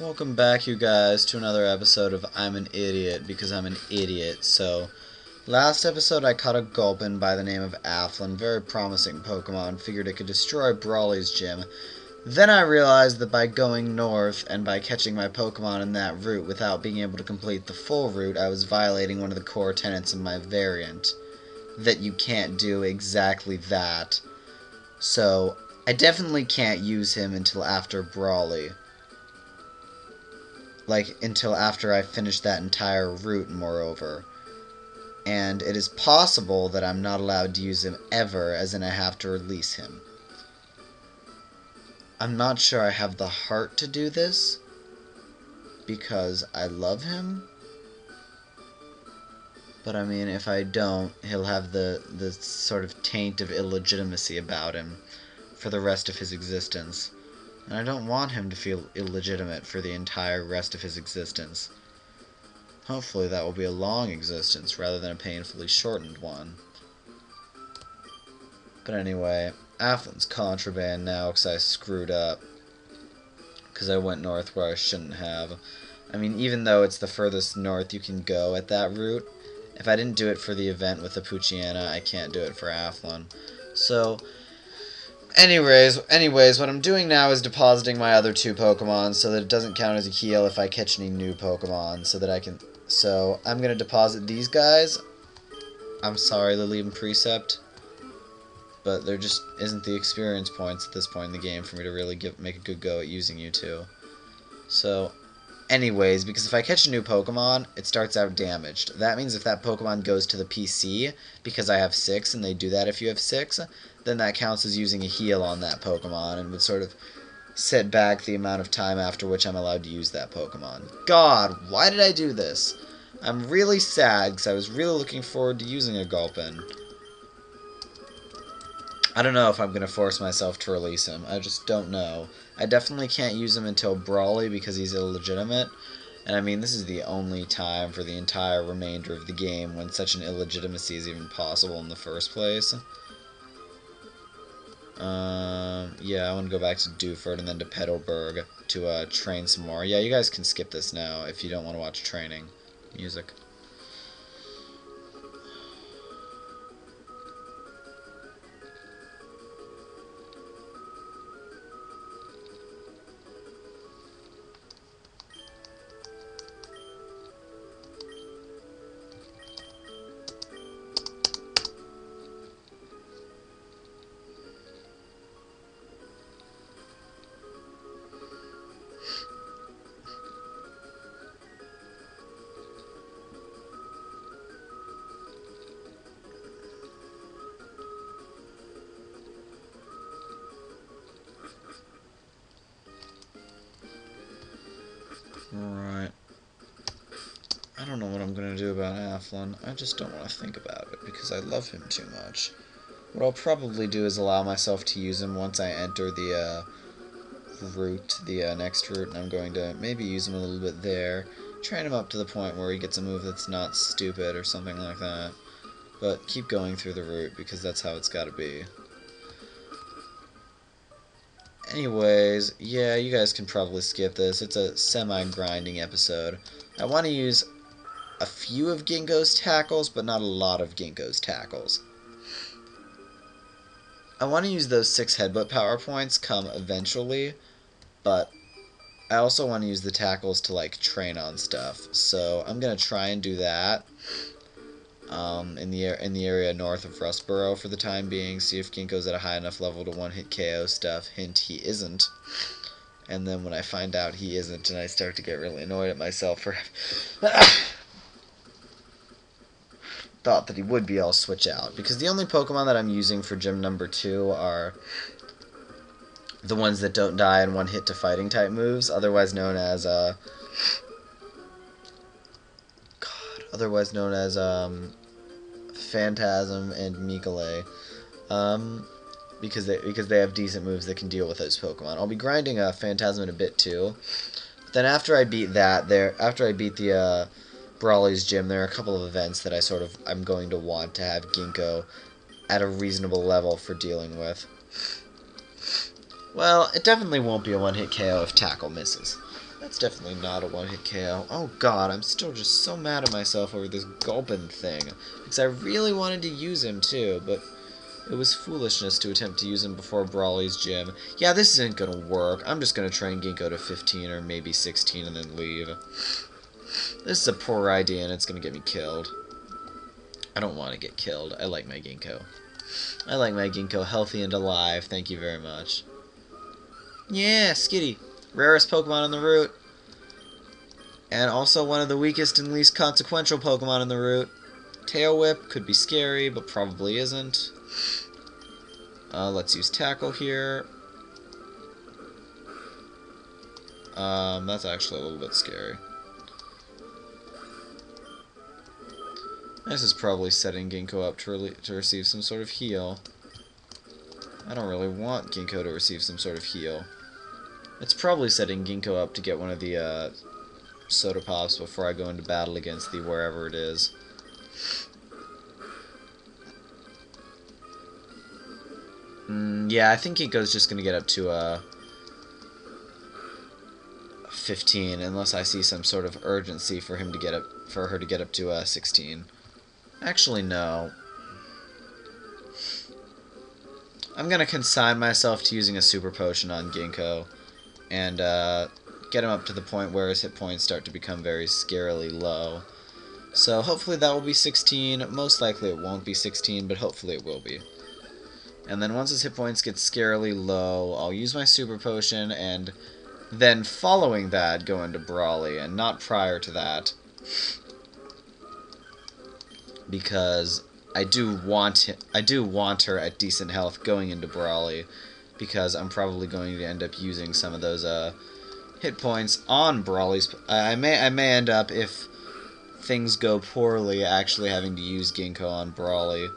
Welcome back, you guys, to another episode of I'm an Idiot because I'm an idiot. So, last episode I caught a Gulpin by the name of Afflin, very promising Pokemon, figured it could destroy Brawly's gym. Then I realized that by going north and by catching my Pokemon in that route without being able to complete the full route, I was violating one of the core tenets of my variant. That you can't do exactly that. So, I definitely can't use him until after Brawly like until after I finish that entire route moreover. And it is possible that I'm not allowed to use him ever, as in I have to release him. I'm not sure I have the heart to do this because I love him. But I mean, if I don't, he'll have the, the sort of taint of illegitimacy about him for the rest of his existence and I don't want him to feel illegitimate for the entire rest of his existence. Hopefully that will be a long existence rather than a painfully shortened one. But anyway, Afflin's contraband now because I screwed up. Because I went north where I shouldn't have. I mean, even though it's the furthest north you can go at that route, if I didn't do it for the event with the Poochyena, I can't do it for Afflin. So, Anyways, anyways, what I'm doing now is depositing my other two Pokemon so that it doesn't count as a heal if I catch any new Pokemon, so that I can... So, I'm going to deposit these guys. I'm sorry, and Precept, but there just isn't the experience points at this point in the game for me to really give, make a good go at using you two. So, anyways, because if I catch a new Pokemon, it starts out damaged. That means if that Pokemon goes to the PC, because I have 6, and they do that if you have 6, then that counts as using a heal on that Pokemon and would sort of set back the amount of time after which I'm allowed to use that Pokemon. God, why did I do this? I'm really sad because I was really looking forward to using a Gulpin. I don't know if I'm going to force myself to release him. I just don't know. I definitely can't use him until Brawly because he's illegitimate. And I mean, this is the only time for the entire remainder of the game when such an illegitimacy is even possible in the first place. Um, yeah, I want to go back to Dewford and then to Petalburg to uh, train some more. Yeah, you guys can skip this now if you don't want to watch training music. I'm going to do about Afflin. I just don't want to think about it because I love him too much. What I'll probably do is allow myself to use him once I enter the uh, route, the uh, next route, and I'm going to maybe use him a little bit there. Train him up to the point where he gets a move that's not stupid or something like that. But keep going through the route because that's how it's got to be. Anyways, yeah, you guys can probably skip this. It's a semi-grinding episode. I want to use a few of Ginkgo's tackles, but not a lot of Ginkgo's tackles. I want to use those six headbutt power points come eventually, but I also want to use the tackles to like train on stuff. So I'm gonna try and do that um, in the in the area north of Rustboro for the time being. See if Ginkgo's at a high enough level to one-hit KO stuff. Hint, he isn't. And then when I find out he isn't, and I start to get really annoyed at myself for thought that he would be, I'll switch out. Because the only Pokemon that I'm using for gym number two are the ones that don't die in one hit to fighting type moves, otherwise known as uh God, otherwise known as um Phantasm and Miquelle. Um because they because they have decent moves that can deal with those Pokemon. I'll be grinding a uh, Phantasm in a bit too. But then after I beat that, there after I beat the uh, Brawly's gym, there are a couple of events that I sort of I'm going to want to have Ginkgo at a reasonable level for dealing with. Well, it definitely won't be a one-hit KO if Tackle misses. That's definitely not a one-hit KO. Oh god, I'm still just so mad at myself over this Gulpin thing. Because I really wanted to use him too, but it was foolishness to attempt to use him before Brawly's gym. Yeah, this isn't gonna work. I'm just gonna train Ginkgo to 15 or maybe 16 and then leave. This is a poor idea and it's gonna get me killed. I don't want to get killed. I like my Ginkgo. I like my Ginkgo healthy and alive. Thank you very much. Yeah, Skitty. Rarest Pokemon on the route. And also one of the weakest and least consequential Pokemon in the route. Tail Whip could be scary, but probably isn't. Uh, let's use Tackle here. Um, that's actually a little bit scary. This is probably setting Ginkgo up to, to receive some sort of heal. I don't really want Ginkgo to receive some sort of heal. It's probably setting Ginkgo up to get one of the uh, soda pops before I go into battle against the wherever it is. Mm, yeah, I think Ginkgo's just going to get up to uh, 15 unless I see some sort of urgency for him to get up for her to get up to uh, 16. Actually, no. I'm going to consign myself to using a super potion on Ginkgo and uh, get him up to the point where his hit points start to become very scarily low. So hopefully that will be 16. Most likely it won't be 16, but hopefully it will be. And then once his hit points get scarily low, I'll use my super potion and then following that go into Brawly, and not prior to that because I do want I do want her at decent health going into Brawly because I'm probably going to end up using some of those uh, hit points on Brawly's. I may I may end up if things go poorly actually having to use Ginkgo on Brawly,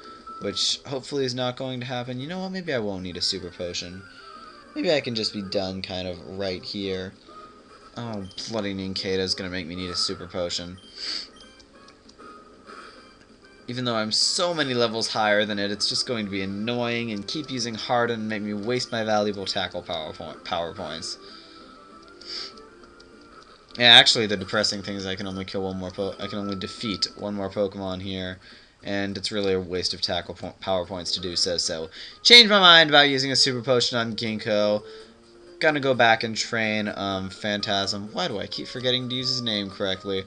which hopefully is not going to happen. You know what? Maybe I won't need a super potion. Maybe I can just be done kind of right here. Oh, bloody Nincada is going to make me need a super potion even though I'm so many levels higher than it, it's just going to be annoying and keep using Harden and make me waste my valuable tackle power, point, power points. Yeah, actually, the depressing thing is I can only kill one more po I can only defeat one more Pokemon here, and it's really a waste of tackle po power points to do so. So, change my mind about using a Super Potion on Ginkgo. Gonna go back and train um, Phantasm. Why do I keep forgetting to use his name correctly?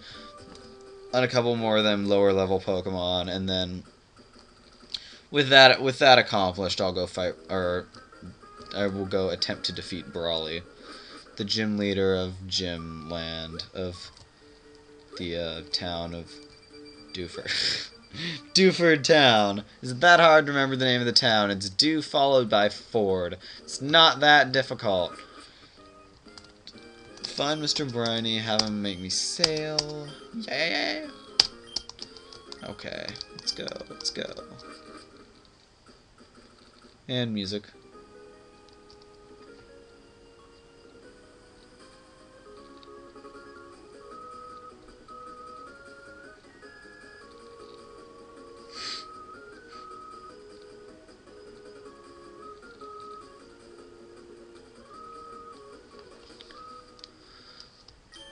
On a couple more of them lower level Pokemon, and then with that with that accomplished, I'll go fight or I will go attempt to defeat Brawly, the gym leader of Gym Land of the uh, town of Dewford. Dewford Town. Is it that hard to remember the name of the town? It's Dew followed by Ford. It's not that difficult. Find Mr. Briney, have him make me sail. Yeah. Okay, let's go, let's go. And music.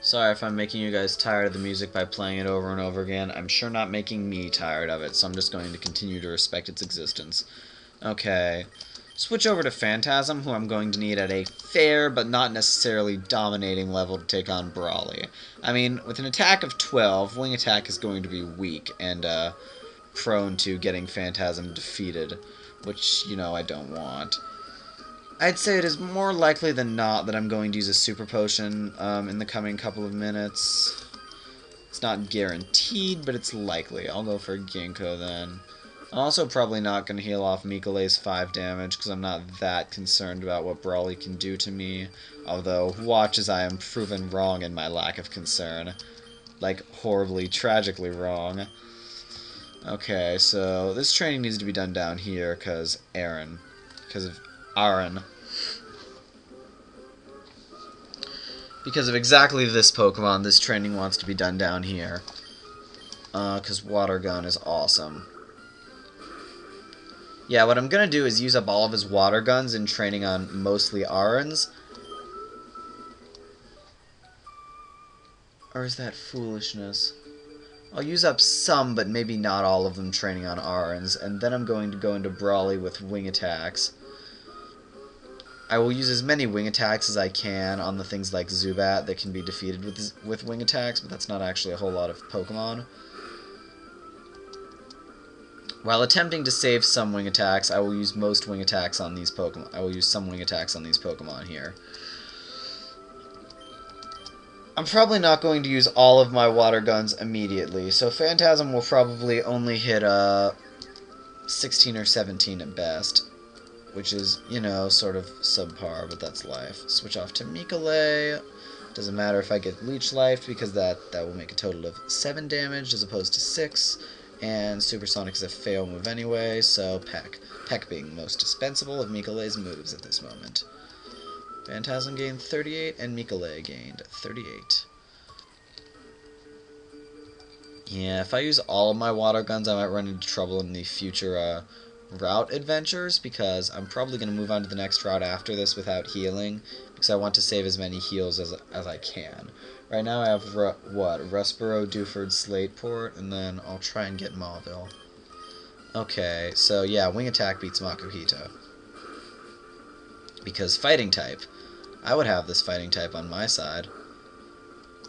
Sorry if I'm making you guys tired of the music by playing it over and over again. I'm sure not making me tired of it, so I'm just going to continue to respect its existence. Okay. Switch over to Phantasm, who I'm going to need at a fair but not necessarily dominating level to take on Brawly. I mean, with an attack of 12, Wing Attack is going to be weak and uh, prone to getting Phantasm defeated, which, you know, I don't want. I'd say it is more likely than not that I'm going to use a super potion um, in the coming couple of minutes. It's not guaranteed, but it's likely. I'll go for Ginkgo then. I'm also probably not going to heal off Miquelet's 5 damage because I'm not that concerned about what Brawly can do to me. Although, watch as I am proven wrong in my lack of concern. Like, horribly, tragically wrong. Okay, so this training needs to be done down here because Aron. Because of Aron. Because of exactly this Pokemon, this training wants to be done down here. Because uh, Water Gun is awesome. Yeah, what I'm going to do is use up all of his Water Guns in training on mostly Arons. Or is that foolishness? I'll use up some, but maybe not all of them training on Arns, and then I'm going to go into Brawly with wing attacks. I will use as many wing attacks as I can on the things like Zubat that can be defeated with with wing attacks, but that's not actually a whole lot of Pokemon. While attempting to save some wing attacks, I will use most wing attacks on these Pokemon. I will use some wing attacks on these Pokemon here. I'm probably not going to use all of my water guns immediately, so Phantasm will probably only hit uh, 16 or 17 at best, which is, you know, sort of subpar, but that's life. Switch off to Mikolay. Doesn't matter if I get Leech Life, because that, that will make a total of 7 damage as opposed to 6, and Supersonic is a fail move anyway, so Peck. Peck being most dispensable of Mikolay's moves at this moment. Phantasm gained 38, and Mikolay gained 38. Yeah, if I use all of my water guns, I might run into trouble in the future uh, route adventures, because I'm probably going to move on to the next route after this without healing, because I want to save as many heals as, as I can. Right now I have, Ru what, Rustboro, Dewford, Slateport, and then I'll try and get Mauville. Okay, so yeah, Wing Attack beats Makuhita. Because Fighting type. I would have this fighting type on my side.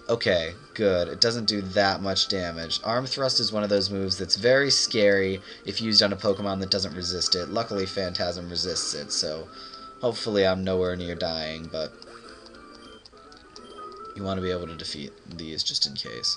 Okay, good. It doesn't do that much damage. Arm Thrust is one of those moves that's very scary if used on a Pokemon that doesn't resist it. Luckily, Phantasm resists it, so hopefully I'm nowhere near dying, but you want to be able to defeat these just in case.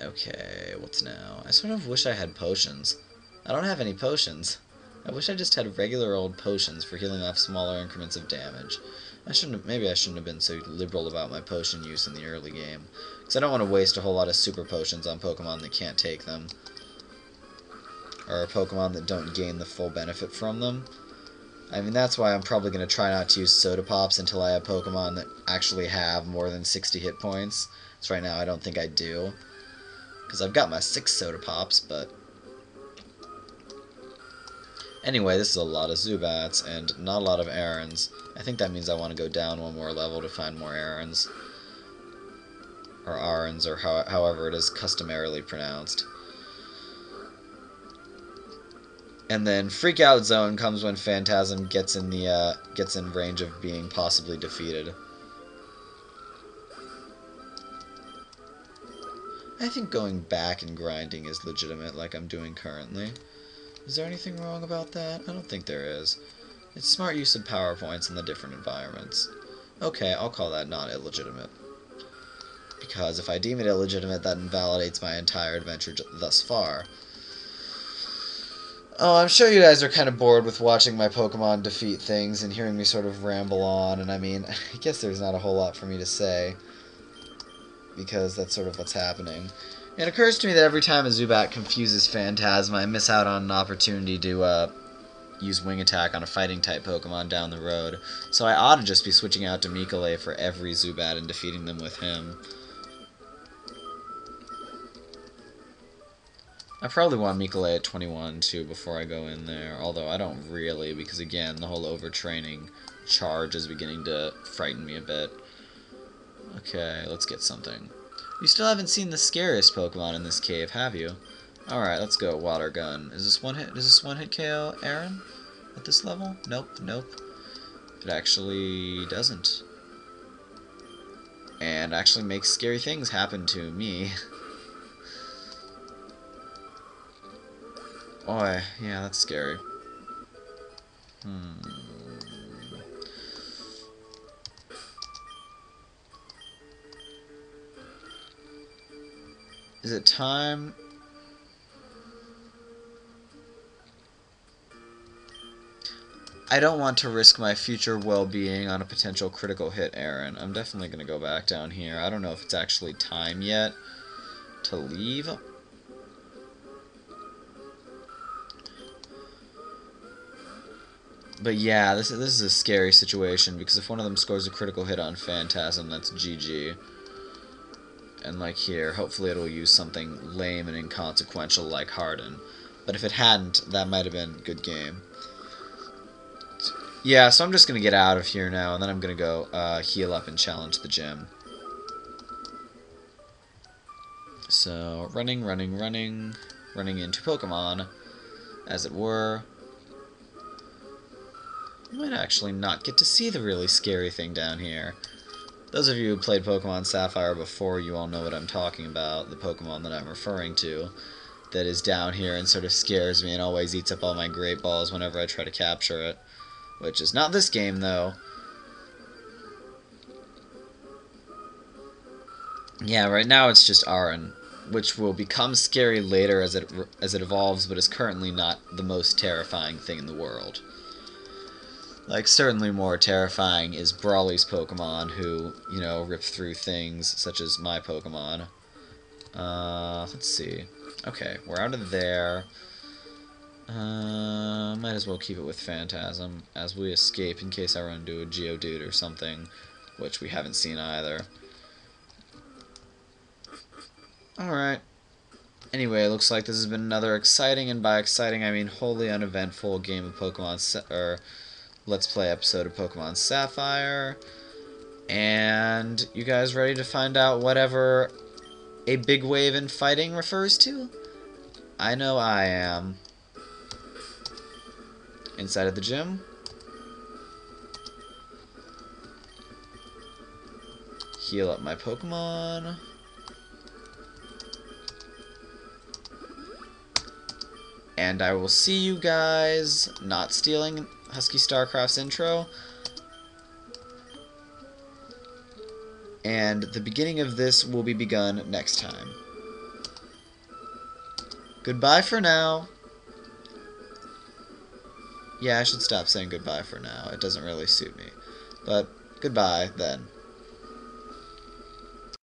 Okay, what's now? I sort of wish I had potions. I don't have any potions. I wish I just had regular old potions for healing off smaller increments of damage. I shouldn't have, maybe I shouldn't have been so liberal about my potion use in the early game. Because I don't want to waste a whole lot of super potions on Pokemon that can't take them. Or Pokemon that don't gain the full benefit from them. I mean, that's why I'm probably going to try not to use Soda Pops until I have Pokemon that actually have more than 60 hit points. So right now I don't think I do. Because I've got my 6 Soda Pops, but Anyway, this is a lot of Zubats and not a lot of Arons. I think that means I want to go down one more level to find more Arons. Or Arons, or how, however it is customarily pronounced. And then Freak Out Zone comes when Phantasm gets in the uh, gets in range of being possibly defeated. I think going back and grinding is legitimate like I'm doing currently. Is there anything wrong about that? I don't think there is. It's smart use of PowerPoints in the different environments. Okay, I'll call that not illegitimate. Because if I deem it illegitimate, that invalidates my entire adventure thus far. Oh, I'm sure you guys are kind of bored with watching my Pokemon defeat things and hearing me sort of ramble on, and I mean, I guess there's not a whole lot for me to say. Because that's sort of what's happening. It occurs to me that every time a Zubat confuses Phantasma, I miss out on an opportunity to uh, use Wing Attack on a Fighting-type Pokemon down the road. So I ought to just be switching out to Mikolay for every Zubat and defeating them with him. I probably want Mikolay at 21 too before I go in there, although I don't really, because again, the whole overtraining charge is beginning to frighten me a bit. Okay, let's get something. You still haven't seen the scariest Pokemon in this cave, have you? Alright, let's go. Water Gun. Is this one hit? Does this one hit KO Aron? At this level? Nope, nope. It actually doesn't. And actually makes scary things happen to me. Oh, yeah, that's scary. Hmm. Is it time? I don't want to risk my future well-being on a potential critical hit, Aron. I'm definitely going to go back down here. I don't know if it's actually time yet to leave. But yeah, this, this is a scary situation, because if one of them scores a critical hit on Phantasm, that's GG and like here, hopefully it'll use something lame and inconsequential like Harden. But if it hadn't, that might have been good game. Yeah, so I'm just going to get out of here now, and then I'm going to go uh, heal up and challenge the gym. So, running, running, running, running into Pokemon, as it were. You might actually not get to see the really scary thing down here. Those of you who played Pokemon Sapphire before, you all know what I'm talking about, the Pokemon that I'm referring to, that is down here and sort of scares me and always eats up all my Great Balls whenever I try to capture it. Which is not this game, though. Yeah, right now it's just Aron, which will become scary later as it as it evolves, but is currently not the most terrifying thing in the world. Like, certainly more terrifying is Brawly's Pokemon, who, you know, rip through things, such as my Pokemon. Uh, let's see. Okay, we're out of there. Uh, might as well keep it with Phantasm as we escape in case I run into a Geodude or something, which we haven't seen either. Alright. Anyway, it looks like this has been another exciting, and by exciting I mean wholly uneventful game of Pokemon, or Let's Play episode of Pokemon Sapphire. And you guys ready to find out whatever a big wave in fighting refers to? I know I am. Inside of the gym. Heal up my Pokemon. And I will see you guys, not stealing Husky Starcraft's intro. And the beginning of this will be begun next time. Goodbye for now. Yeah, I should stop saying goodbye for now. It doesn't really suit me. But goodbye then.